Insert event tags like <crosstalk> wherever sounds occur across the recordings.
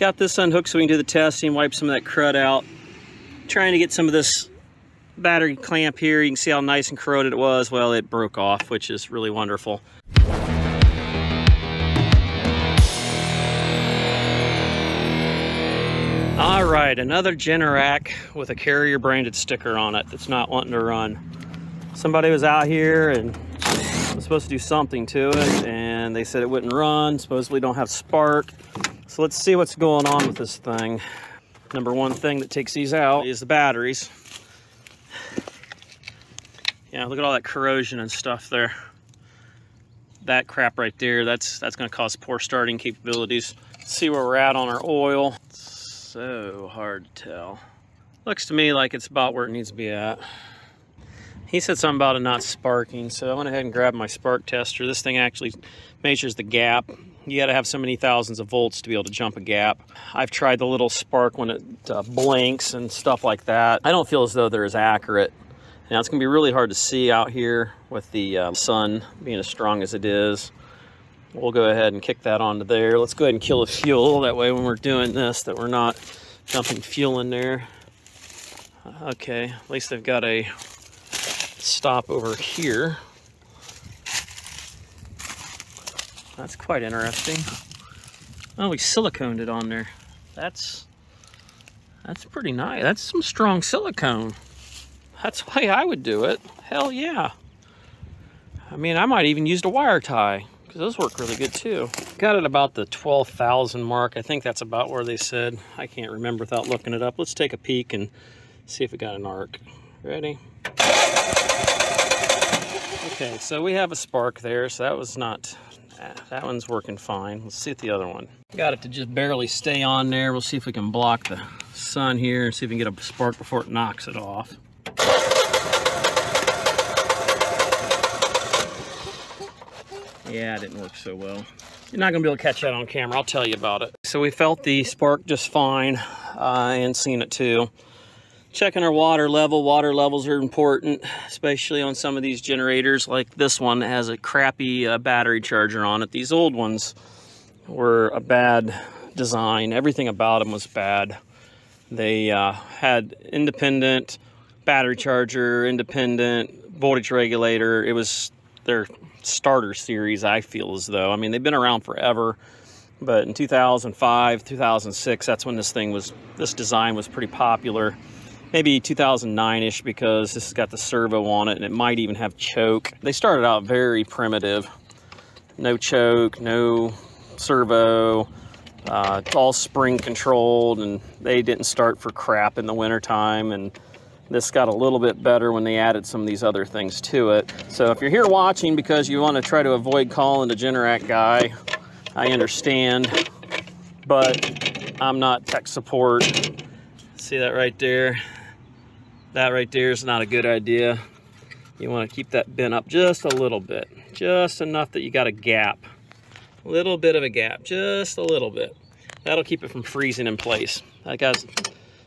Got this unhooked so we can do the testing, wipe some of that crud out. Trying to get some of this battery clamp here. You can see how nice and corroded it was. Well, it broke off, which is really wonderful. All right, another Generac with a carrier branded sticker on it that's not wanting to run. Somebody was out here and was supposed to do something to it and they said it wouldn't run, supposedly don't have spark. So let's see what's going on with this thing. Number one thing that takes these out is the batteries. Yeah, look at all that corrosion and stuff there. That crap right there, that's that's gonna cause poor starting capabilities. Let's see where we're at on our oil It's so hard to tell. Looks to me like it's about where it needs to be at. He said something about it not sparking, so I went ahead and grabbed my spark tester. This thing actually measures the gap. You gotta have so many thousands of volts to be able to jump a gap. I've tried the little spark when it uh, blinks and stuff like that. I don't feel as though they're as accurate. Now it's gonna be really hard to see out here with the uh, sun being as strong as it is we'll go ahead and kick that onto there. Let's go ahead and kill the fuel. That way when we're doing this, that we're not dumping fuel in there. Okay, at least they've got a stop over here. That's quite interesting. Oh, we siliconed it on there. That's that's pretty nice. That's some strong silicone. That's why I would do it. Hell yeah. I mean, I might even use a wire tie because those work really good too. Got it about the 12,000 mark. I think that's about where they said. I can't remember without looking it up. Let's take a peek and see if it got an arc. Ready? Okay, so we have a spark there, so that was not, that one's working fine. Let's see if the other one. Got it to just barely stay on there. We'll see if we can block the sun here and see if we can get a spark before it knocks it off. Yeah, it didn't work so well. You're not gonna be able to catch that on camera, I'll tell you about it. So we felt the spark just fine uh, and seen it too. Checking our water level. Water levels are important, especially on some of these generators like this one that has a crappy uh, battery charger on it. These old ones were a bad design. Everything about them was bad. They uh, had independent battery charger, independent voltage regulator. It was their starter series, I feel as though. I mean, they've been around forever, but in 2005, 2006, that's when this thing was, this design was pretty popular. Maybe 2009-ish because this has got the servo on it and it might even have choke. They started out very primitive. No choke, no servo, uh, it's all spring controlled and they didn't start for crap in the wintertime and this got a little bit better when they added some of these other things to it. So if you're here watching because you want to try to avoid calling the Generac guy, I understand, but I'm not tech support. See that right there? That right there is not a good idea. You want to keep that bent up just a little bit, just enough that you got a gap. A little bit of a gap, just a little bit. That'll keep it from freezing in place. That guy's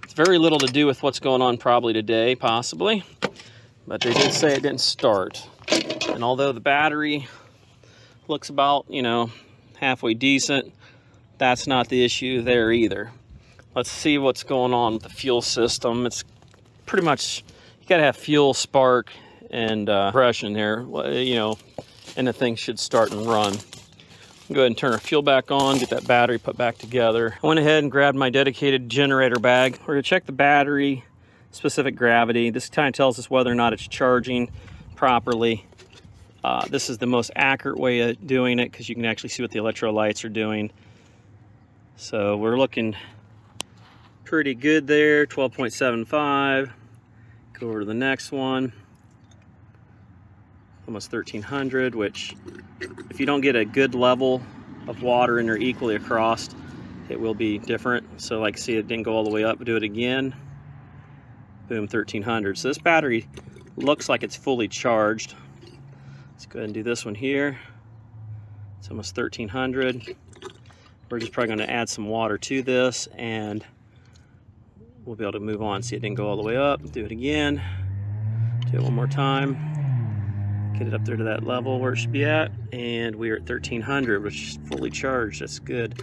it's very little to do with what's going on probably today, possibly. But they did say it didn't start. And although the battery looks about, you know, halfway decent, that's not the issue there either. Let's see what's going on with the fuel system. It's pretty much, you gotta have fuel, spark, and uh, compression here, you know, and the thing should start and run. Go ahead and turn our fuel back on, get that battery put back together. I went ahead and grabbed my dedicated generator bag. We're gonna check the battery, specific gravity. This kind of tells us whether or not it's charging properly. Uh, this is the most accurate way of doing it because you can actually see what the electrolytes are doing. So we're looking pretty good there, 12.75. Go over to the next one. Almost 1300 which if you don't get a good level of water and in there equally across it will be different. So like see it didn't go all the way up do it again. Boom 1300 so this battery looks like it's fully charged. Let's go ahead and do this one here. It's almost 1300 we're just probably going to add some water to this and we'll be able to move on see it didn't go all the way up do it again do it one more time get it up there to that level where it should be at and we are at 1300 which is fully charged that's good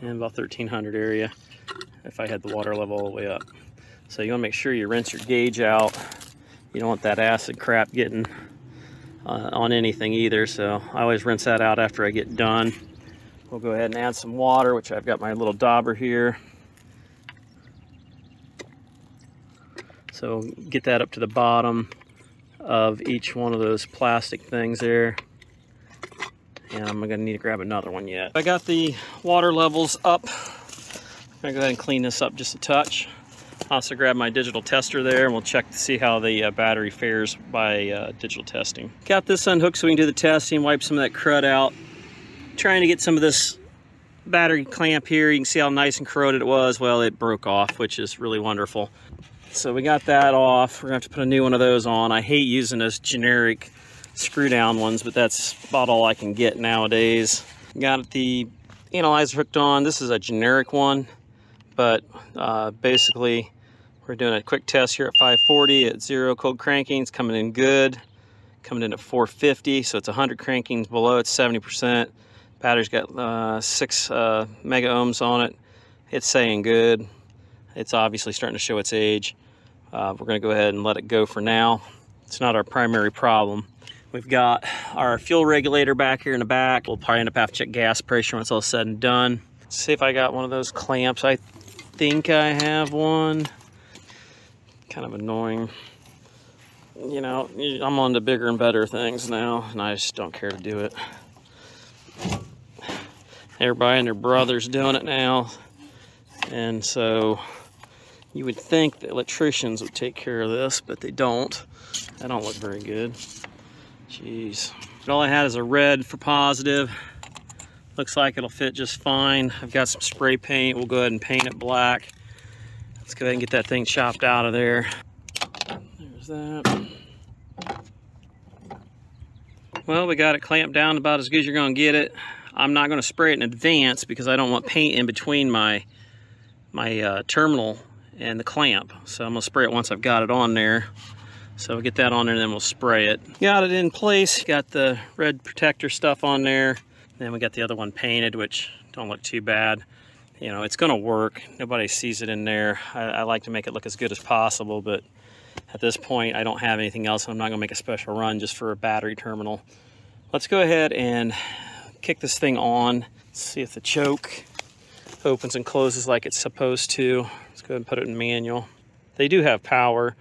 and about 1300 area if I had the water level all the way up. So you want to make sure you rinse your gauge out. You don't want that acid crap getting uh, on anything either. So I always rinse that out after I get done. We'll go ahead and add some water, which I've got my little dauber here. So get that up to the bottom of each one of those plastic things there. And I'm gonna need to grab another one yet. I got the water levels up. I'm gonna go ahead and clean this up just a touch. Also grab my digital tester there and we'll check to see how the uh, battery fares by uh, digital testing. Got this unhooked so we can do the testing, wipe some of that crud out. Trying to get some of this battery clamp here. You can see how nice and corroded it was. Well, it broke off, which is really wonderful. So we got that off. We're gonna have to put a new one of those on. I hate using those generic screw down ones, but that's about all I can get nowadays. Got the analyzer hooked on. This is a generic one, but uh, basically we're doing a quick test here at 540 at zero cold cranking. It's coming in good. Coming in at 450, so it's 100 crankings below, it's 70%. Battery's got uh, six uh, mega ohms on it. It's saying good. It's obviously starting to show its age. Uh, we're gonna go ahead and let it go for now. It's not our primary problem. We've got our fuel regulator back here in the back. We'll probably end up having to check gas pressure once all said and done. Let's see if I got one of those clamps. I think I have one. Kind of annoying. You know, I'm on to bigger and better things now, and I just don't care to do it. Everybody and their brother's doing it now. And so you would think the electricians would take care of this, but they don't. That don't look very good. Jeez. But all I had is a red for positive. Looks like it'll fit just fine. I've got some spray paint. We'll go ahead and paint it black. Let's go ahead and get that thing chopped out of there. There's that. Well, we got it clamped down about as good as you're gonna get it. I'm not gonna spray it in advance because I don't want paint in between my my uh, terminal and the clamp. So I'm gonna spray it once I've got it on there. So we'll get that on there and then we'll spray it. Got it in place, got the red protector stuff on there. Then we got the other one painted, which don't look too bad. You know, it's gonna work. Nobody sees it in there. I, I like to make it look as good as possible, but at this point, I don't have anything else. I'm not gonna make a special run just for a battery terminal. Let's go ahead and kick this thing on. See if the choke opens and closes like it's supposed to. Let's go ahead and put it in manual. They do have power,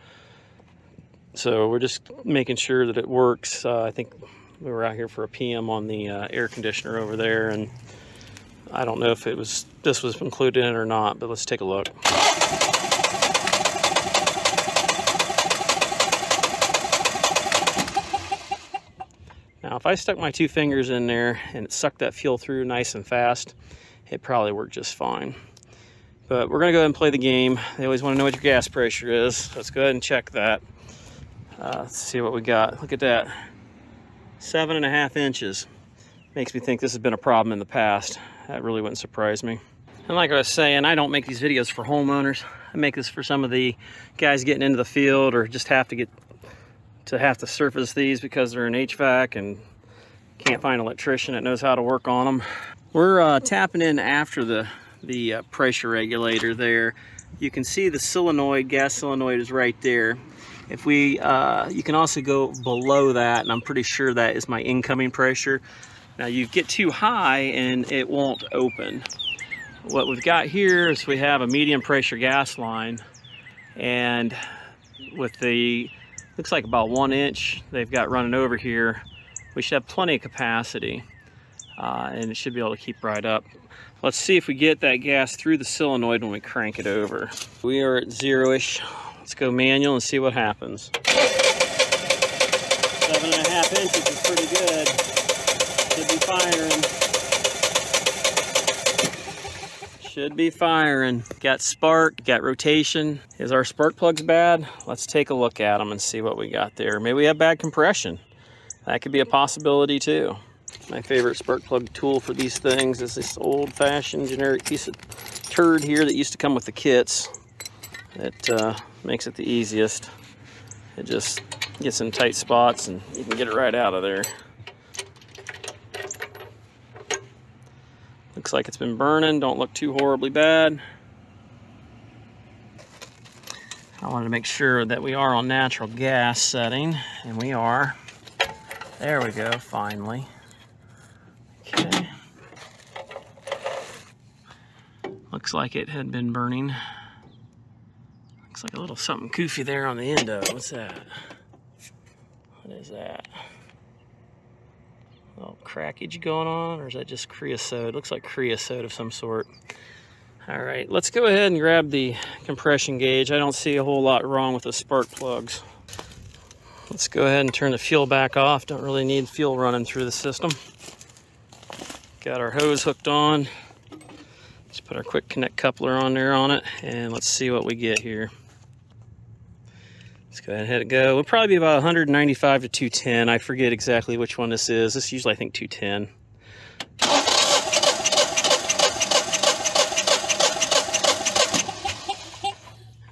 so we're just making sure that it works. Uh, I think we were out here for a PM on the uh, air conditioner over there, and I don't know if it was this was included in it or not, but let's take a look. I stuck my two fingers in there and it sucked that fuel through nice and fast, it probably worked just fine. But we're gonna go ahead and play the game. They always wanna know what your gas pressure is. Let's go ahead and check that. Uh, let's see what we got. Look at that. Seven and a half inches. Makes me think this has been a problem in the past. That really wouldn't surprise me. And like I was saying, I don't make these videos for homeowners. I make this for some of the guys getting into the field or just have to get to have to surface these because they're in HVAC and can't find an electrician that knows how to work on them. We're uh, tapping in after the, the uh, pressure regulator there. You can see the solenoid, gas solenoid is right there. If we, uh, you can also go below that, and I'm pretty sure that is my incoming pressure. Now you get too high and it won't open. What we've got here is we have a medium pressure gas line and with the, looks like about one inch they've got running over here, we should have plenty of capacity uh, and it should be able to keep right up. Let's see if we get that gas through the solenoid when we crank it over. We are at zero-ish. Let's go manual and see what happens. Seven and a half inches is pretty good. Should be firing. Should be firing. Got spark, got rotation. Is our spark plugs bad? Let's take a look at them and see what we got there. Maybe we have bad compression. That could be a possibility too. My favorite spark plug tool for these things is this old-fashioned generic piece of turd here that used to come with the kits. It uh, makes it the easiest. It just gets in tight spots and you can get it right out of there. Looks like it's been burning, don't look too horribly bad. I wanted to make sure that we are on natural gas setting, and we are. There we go, finally. Okay. Looks like it had been burning. Looks like a little something goofy there on the end of it. What's that? What is that? A little crackage going on, or is that just creosote? It looks like creosote of some sort. All right, let's go ahead and grab the compression gauge. I don't see a whole lot wrong with the spark plugs. Let's go ahead and turn the fuel back off. Don't really need fuel running through the system. Got our hose hooked on. Let's put our quick connect coupler on there on it and let's see what we get here. Let's go ahead and let it go. We'll probably be about 195 to 210. I forget exactly which one this is. This is usually I think 210.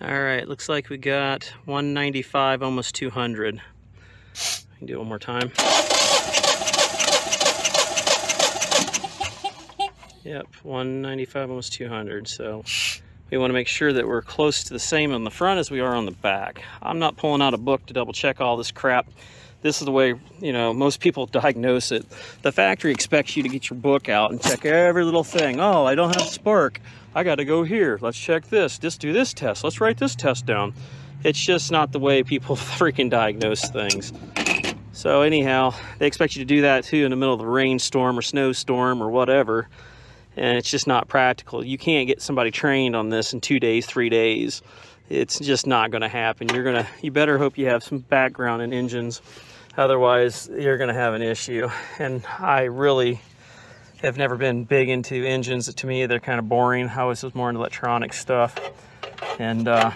All right, looks like we got 195, almost 200. can do it one more time. Yep, 195, almost 200. So we want to make sure that we're close to the same on the front as we are on the back. I'm not pulling out a book to double check all this crap. This is the way, you know, most people <laughs> diagnose it. The factory expects you to get your book out and check every little thing. Oh, I don't have spark. I got to go here. Let's check this. Just do this test. Let's write this test down. It's just not the way people <laughs> freaking diagnose things. So anyhow, they expect you to do that too in the middle of a rainstorm or snowstorm or whatever. And it's just not practical. You can't get somebody trained on this in two days, three days. It's just not going to happen. You're going to, you better hope you have some background in engines. Otherwise, you're going to have an issue. And I really have never been big into engines. To me, they're kind of boring. I was more into electronic stuff. And, uh,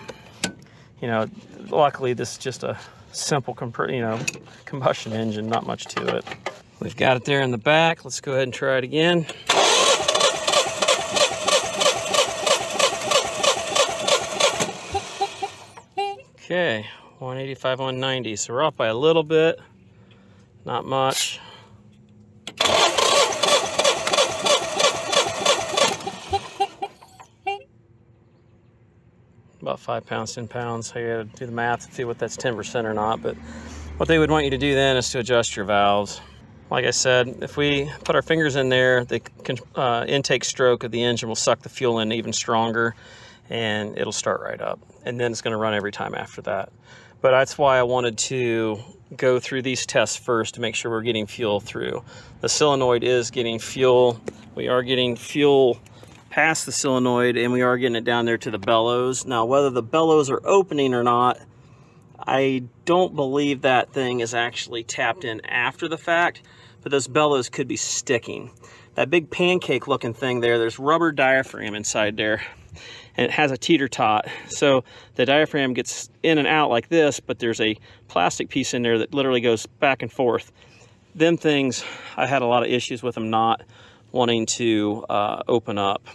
you know, luckily this is just a simple, you know, combustion engine, not much to it. We've got it there in the back. Let's go ahead and try it again. Okay, 185, 190. So we're off by a little bit, not much. About five pounds, 10 pounds. I gotta do the math to see what that's 10% or not. But what they would want you to do then is to adjust your valves. Like I said, if we put our fingers in there, the uh, intake stroke of the engine will suck the fuel in even stronger and it'll start right up. And then it's gonna run every time after that. But that's why I wanted to go through these tests first to make sure we're getting fuel through. The solenoid is getting fuel. We are getting fuel past the solenoid and we are getting it down there to the bellows. Now, whether the bellows are opening or not, I don't believe that thing is actually tapped in after the fact, but those bellows could be sticking. That big pancake looking thing there, there's rubber diaphragm inside there and it has a teeter tot. So the diaphragm gets in and out like this, but there's a plastic piece in there that literally goes back and forth. Them things, I had a lot of issues with them not wanting to uh, open up.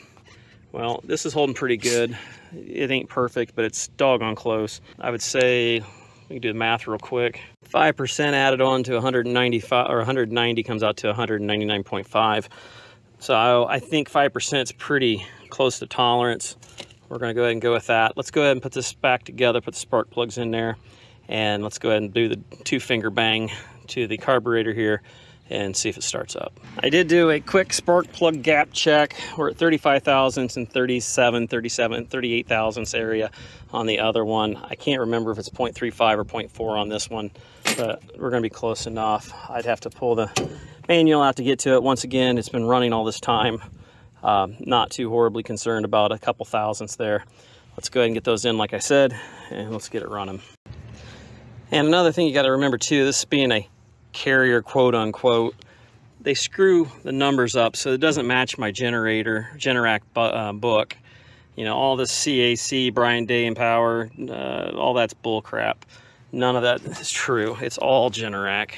Well, this is holding pretty good. It ain't perfect, but it's doggone close. I would say, we can do the math real quick. 5% added on to 195 or 190 comes out to 199.5. So I, think 5% is pretty close to tolerance. We're gonna go ahead and go with that. Let's go ahead and put this back together, put the spark plugs in there, and let's go ahead and do the two finger bang to the carburetor here and see if it starts up. I did do a quick spark plug gap check. We're at 35 thousandths and 37, 37, 38 thousandths area on the other one. I can't remember if it's 0.35 or 0.4 on this one, but we're gonna be close enough. I'd have to pull the manual out to get to it. Once again, it's been running all this time. Um, not too horribly concerned about a couple thousandths there. Let's go ahead and get those in, like I said, and let's get it running. And another thing you gotta remember too, this being a carrier quote unquote they screw the numbers up so it doesn't match my generator generac bu uh, book. You know all this cac Bryant day and power uh, all that's bull crap none of that is true. It's all generac.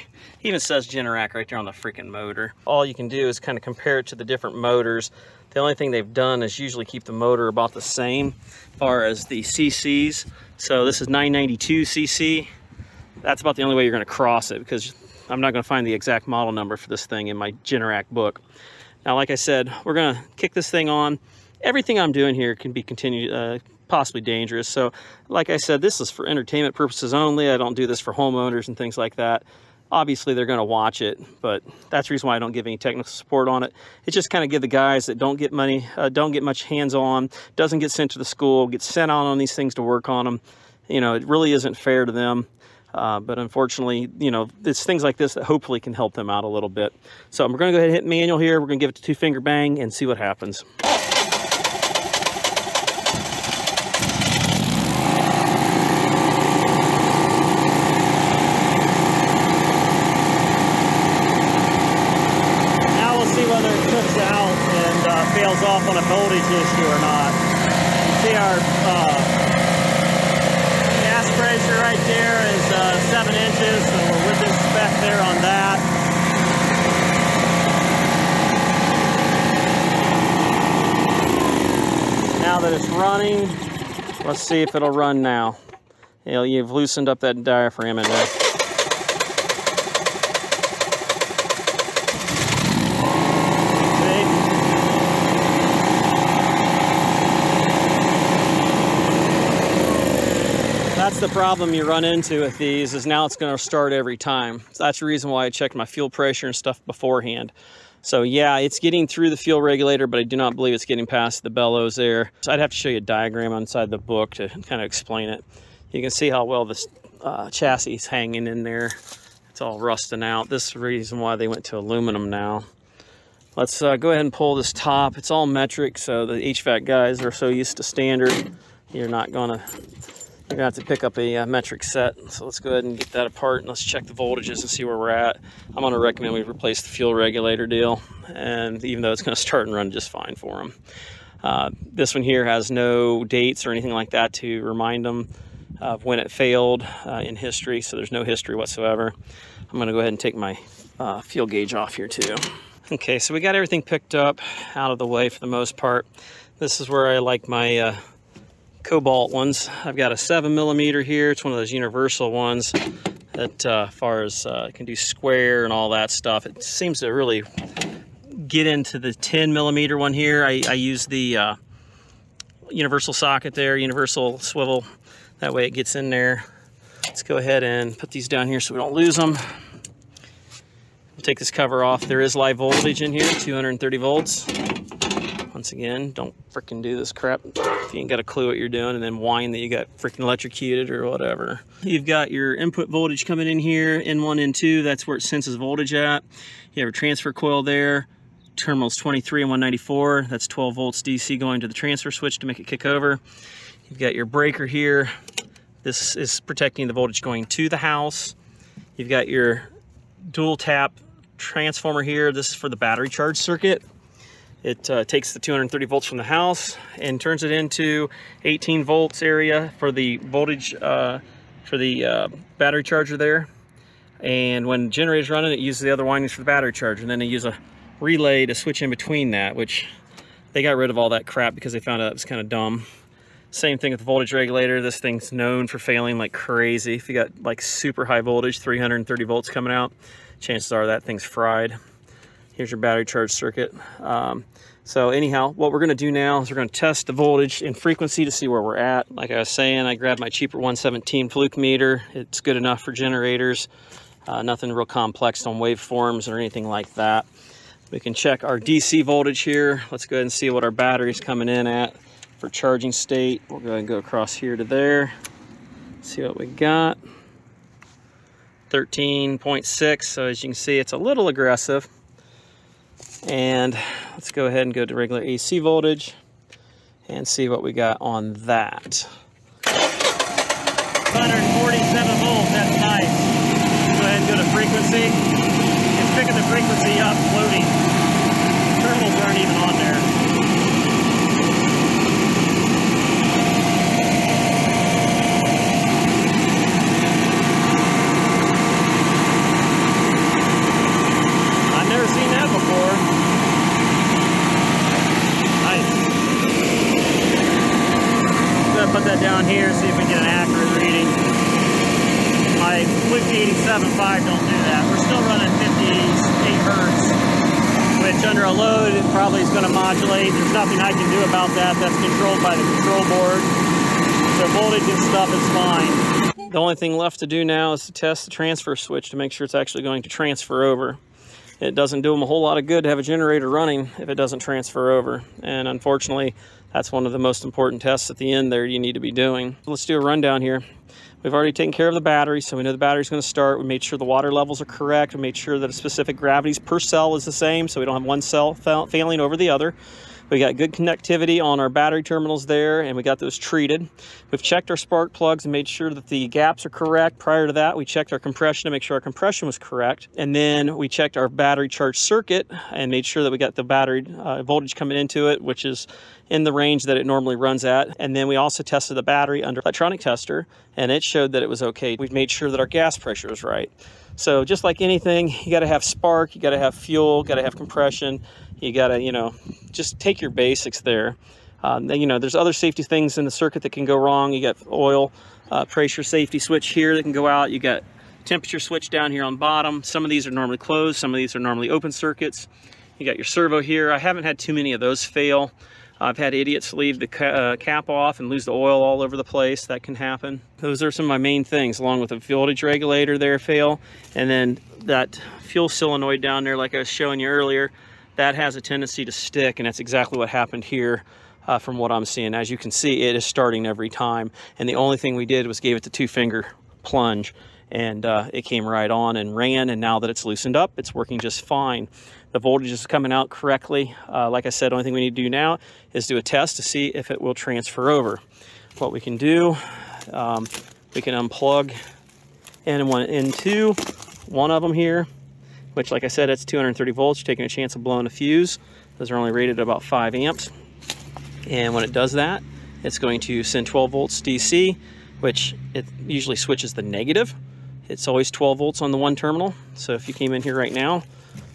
Even says generac right there on the freaking motor. All you can do is kind of compare it to the different motors. The only thing they've done is usually keep the motor about the same as far as the cc's so this is 992 cc that's about the only way you're going to cross it because I'm not going to find the exact model number for this thing in my Generac book. Now, like I said, we're gonna kick this thing on. Everything I'm doing here can be continued, uh, possibly dangerous. So like I said, this is for entertainment purposes only. I don't do this for homeowners and things like that. Obviously, they're going to watch it, but that's the reason why I don't give any technical support on it. It's just kind of give the guys that don't get money, uh, don't get much hands-on, doesn't get sent to the school, gets sent out on these things to work on them. You know, it really isn't fair to them. Uh, but unfortunately, you know, it's things like this that hopefully can help them out a little bit. So I'm going to go ahead and hit manual here. We're going to give it a two finger bang and see what happens. Now we'll see whether it cooks out and uh, fails off on a voltage issue or not. See our uh, gas pressure right there is uh, seven inches, so we're within spec there on that. Now that it's running, let's see if it'll run now. You know, you've loosened up that diaphragm in there. That's the problem you run into with these is now it's going to start every time. So that's the reason why I checked my fuel pressure and stuff beforehand. So yeah, it's getting through the fuel regulator, but I do not believe it's getting past the bellows there. So I'd have to show you a diagram inside the book to kind of explain it. You can see how well this uh, chassis is hanging in there. It's all rusting out. This is the reason why they went to aluminum now. Let's uh, go ahead and pull this top. It's all metric, so the HVAC guys are so used to standard. You're not gonna you're gonna have to pick up a uh, metric set. So let's go ahead and get that apart and let's check the voltages and see where we're at. I'm gonna recommend we replace the fuel regulator deal. And even though it's gonna start and run just fine for them. Uh, this one here has no dates or anything like that to remind them of when it failed uh, in history. So there's no history whatsoever. I'm gonna go ahead and take my uh, fuel gauge off here too. Okay, so we got everything picked up out of the way for the most part. This is where I like my uh, Kobalt ones. I've got a seven millimeter here. It's one of those universal ones that uh, far as uh, can do square and all that stuff. It seems to really get into the 10 millimeter one here. I, I use the uh, universal socket there, universal swivel. That way it gets in there. Let's go ahead and put these down here so we don't lose them. We'll take this cover off. There is live voltage in here, 230 volts. Once again, don't freaking do this crap if you ain't got a clue what you're doing and then whine that you got freaking electrocuted or whatever. You've got your input voltage coming in here, N1, N2, that's where it senses voltage at. You have a transfer coil there, terminals 23 and 194, that's 12 volts DC going to the transfer switch to make it kick over. You've got your breaker here. This is protecting the voltage going to the house. You've got your dual tap transformer here. This is for the battery charge circuit. It uh, takes the 230 volts from the house and turns it into 18 volts area for the voltage uh, for the uh, battery charger there. And when the generator's running, it uses the other windings for the battery charger. And then they use a relay to switch in between that, which they got rid of all that crap because they found out it was kind of dumb. Same thing with the voltage regulator. This thing's known for failing like crazy. If you got like super high voltage, 330 volts coming out, chances are that thing's fried. Here's your battery charge circuit. Um, so anyhow, what we're gonna do now is we're gonna test the voltage and frequency to see where we're at. Like I was saying, I grabbed my cheaper 117 fluke meter. It's good enough for generators. Uh, nothing real complex on waveforms or anything like that. We can check our DC voltage here. Let's go ahead and see what our battery's coming in at for charging state. We'll go ahead and go across here to there. See what we got. 13.6, so as you can see, it's a little aggressive. And let's go ahead and go to regular AC voltage and see what we got on that. 147 volts, that's nice. Go ahead and go to frequency. It's picking the frequency up, floating. Terminals aren't even on there. I've never seen that before. Nice. Gonna put that down here, see if we can get an accurate reading. Fluke 87.5 don't do that. We're still running 58 hertz which Under a load, it probably is going to modulate. There's nothing I can do about that. That's controlled by the control board. The voltage and stuff is fine. The only thing left to do now is to test the transfer switch to make sure it's actually going to transfer over. It doesn't do them a whole lot of good to have a generator running if it doesn't transfer over. And unfortunately, that's one of the most important tests at the end there you need to be doing. Let's do a rundown here. We've already taken care of the battery, so we know the battery's going to start. We made sure the water levels are correct. We made sure that a specific gravities per cell is the same, so we don't have one cell failing over the other. We got good connectivity on our battery terminals there, and we got those treated. We've checked our spark plugs and made sure that the gaps are correct. Prior to that, we checked our compression to make sure our compression was correct. And then we checked our battery charge circuit and made sure that we got the battery uh, voltage coming into it, which is in the range that it normally runs at. And then we also tested the battery under electronic tester, and it showed that it was okay. We've made sure that our gas pressure was right. So just like anything, you got to have spark, you got to have fuel, got to have compression. You got to, you know, just take your basics there. Um, you know, there's other safety things in the circuit that can go wrong. You got oil uh, pressure safety switch here that can go out. You got temperature switch down here on bottom. Some of these are normally closed. Some of these are normally open circuits. You got your servo here. I haven't had too many of those fail. I've had idiots leave the ca uh, cap off and lose the oil all over the place. That can happen. Those are some of my main things, along with the voltage regulator there fail. And then that fuel solenoid down there, like I was showing you earlier, that has a tendency to stick and that's exactly what happened here uh, from what I'm seeing. As you can see, it is starting every time. And the only thing we did was gave it the two finger plunge and uh, it came right on and ran. And now that it's loosened up, it's working just fine. The voltage is coming out correctly. Uh, like I said, only thing we need to do now is do a test to see if it will transfer over. What we can do, um, we can unplug N1 and N2, one of them here, which like I said, it's 230 volts, You're taking a chance of blowing a fuse. Those are only rated at about five amps. And when it does that, it's going to send 12 volts DC, which it usually switches the negative. It's always 12 volts on the one terminal. So if you came in here right now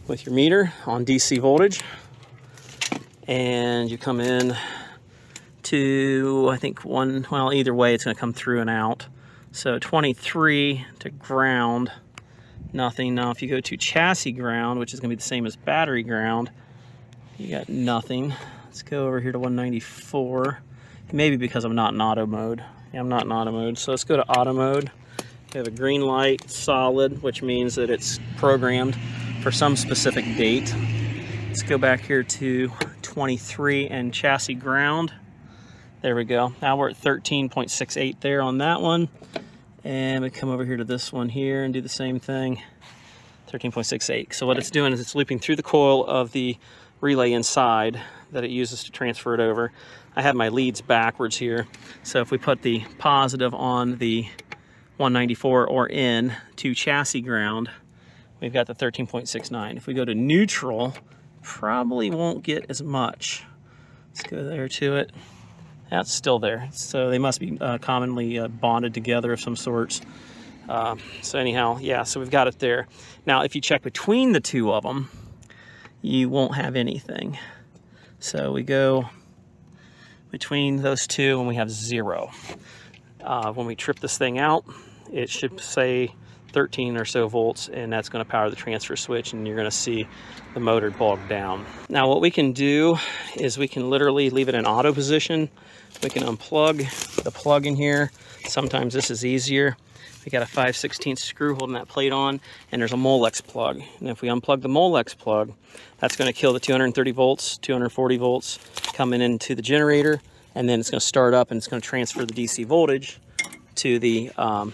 with your meter on DC voltage, and you come in to, I think one, well, either way, it's gonna come through and out. So 23 to ground, nothing. Now if you go to chassis ground, which is going to be the same as battery ground, you got nothing. Let's go over here to 194. Maybe because I'm not in auto mode. Yeah, I'm not in auto mode. So let's go to auto mode. We have a green light, solid, which means that it's programmed for some specific date. Let's go back here to 23 and chassis ground. There we go. Now we're at 13.68 there on that one. And we come over here to this one here and do the same thing. 13.68. So what it's doing is it's looping through the coil of the relay inside that it uses to transfer it over. I have my leads backwards here. So if we put the positive on the 194 or in to chassis ground, we've got the 13.69. If we go to neutral, probably won't get as much. Let's go there to it. That's still there. So they must be uh, commonly uh, bonded together of some sorts. Uh, so anyhow, yeah, so we've got it there. Now, if you check between the two of them, you won't have anything. So we go between those two and we have zero. Uh, when we trip this thing out, it should say 13 or so volts and that's going to power the transfer switch and you're going to see the motor bogged down. Now what we can do is we can literally leave it in auto position we can unplug the plug in here. Sometimes this is easier. We got a 5 16 screw holding that plate on, and there's a Molex plug. And if we unplug the Molex plug, that's going to kill the 230 volts, 240 volts coming into the generator, and then it's going to start up and it's going to transfer the DC voltage to the um,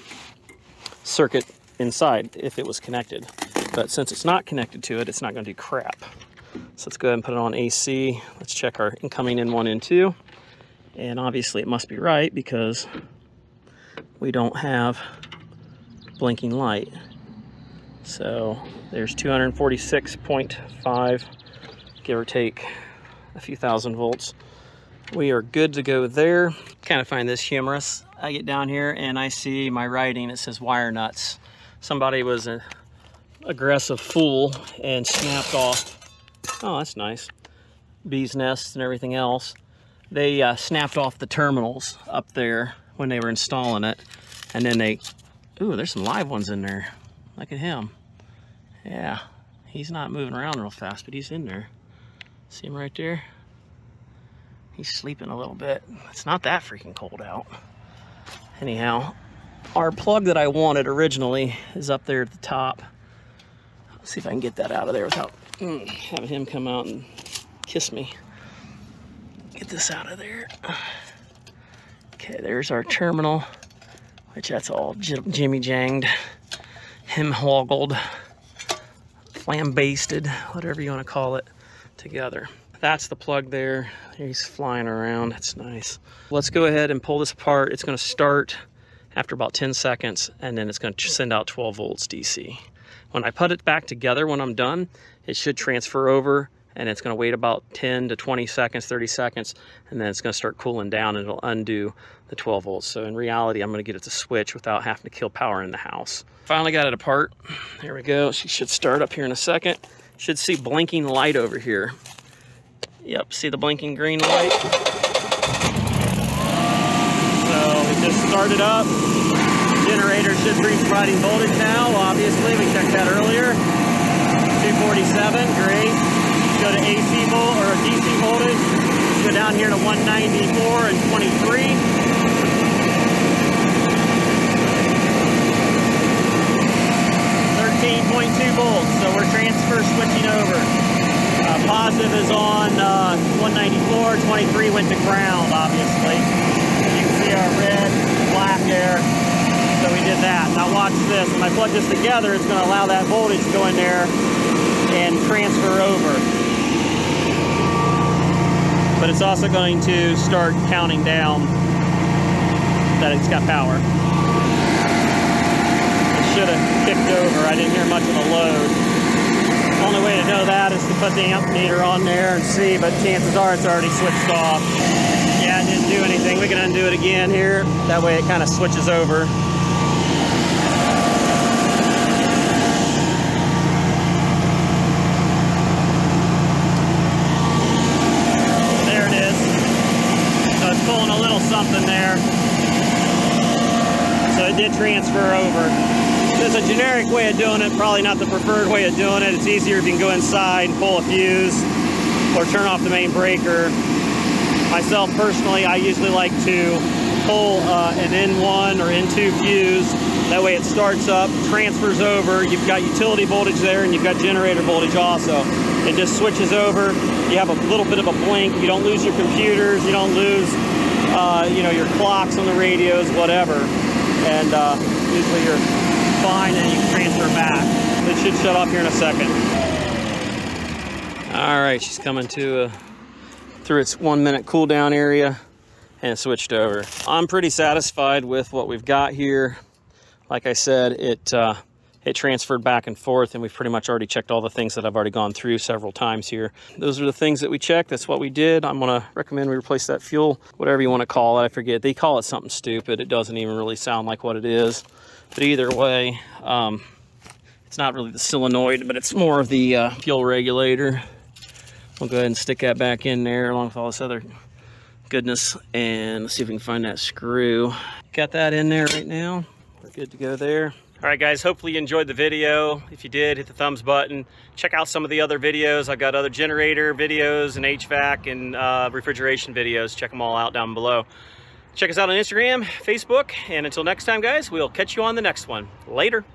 circuit inside if it was connected. But since it's not connected to it, it's not going to do crap. So let's go ahead and put it on AC. Let's check our incoming in one and 2. And obviously it must be right because we don't have blinking light. So there's 246.5, give or take a few thousand volts. We are good to go there. Kind of find this humorous. I get down here and I see my writing, it says wire nuts. Somebody was an aggressive fool and snapped off, oh that's nice, bees nests and everything else they uh, snapped off the terminals up there when they were installing it. And then they, ooh, there's some live ones in there. Look at him. Yeah, He's not moving around real fast, but he's in there. See him right there? He's sleeping a little bit. It's not that freaking cold out. Anyhow, our plug that I wanted originally is up there at the top. Let's see if I can get that out of there without mm, having him come out and kiss me. Get this out of there. Okay, there's our terminal, which that's all jimmy janged, him hoggled, flambasted, whatever you want to call it, together. That's the plug there. He's flying around. That's nice. Let's go ahead and pull this apart. It's going to start after about 10 seconds, and then it's going to send out 12 volts DC. When I put it back together when I'm done, it should transfer over and it's going to wait about 10 to 20 seconds, 30 seconds, and then it's going to start cooling down and it'll undo the 12 volts. So in reality, I'm going to get it to switch without having to kill power in the house. Finally got it apart. There we go. She should start up here in a second. Should see blinking light over here. Yep, see the blinking green light? So it started up. Generator should be providing voltage now, obviously. We checked that earlier. 247, great. Go to AC volt or DC voltage. Go down here to 194 and 23. 13.2 volts, so we're transfer switching over. Uh, positive is on uh, 194, 23 went to ground, obviously. You can see our red, black there. So we did that. Now watch this. When I plug this together, it's going to allow that voltage to go in there and transfer over. But it's also going to start counting down that it's got power. It should have kicked over. I didn't hear much of a load. Only way to know that is to put the amp meter on there and see, but chances are it's already switched off. Do anything. We can undo it again here. That way it kind of switches over. There it is. So it's pulling a little something there. So it did transfer over. There's a generic way of doing it, probably not the preferred way of doing it. It's easier if you can go inside and pull a fuse or turn off the main breaker. Myself personally, I usually like to pull uh, an N1 or N2 fuse. That way it starts up, transfers over. You've got utility voltage there and you've got generator voltage also. It just switches over. You have a little bit of a blink. You don't lose your computers. You don't lose, uh, you know, your clocks on the radios, whatever. And uh, usually you're fine and you transfer back. It should shut off here in a second. All right, she's coming to uh, through its one minute cool down area and switched over. I'm pretty satisfied with what we've got here. Like I said, it uh, it transferred back and forth and we've pretty much already checked all the things that I've already gone through several times here. Those are the things that we checked. That's what we did. I'm gonna recommend we replace that fuel, whatever you wanna call it. I forget, they call it something stupid. It doesn't even really sound like what it is. But either way, um, it's not really the solenoid, but it's more of the uh, fuel regulator. We'll go ahead and stick that back in there along with all this other goodness. And let's see if we can find that screw. Got that in there right now. We're good to go there. All right, guys, hopefully you enjoyed the video. If you did, hit the thumbs button. Check out some of the other videos. I've got other generator videos and HVAC and uh, refrigeration videos. Check them all out down below. Check us out on Instagram, Facebook, and until next time, guys, we'll catch you on the next one. Later.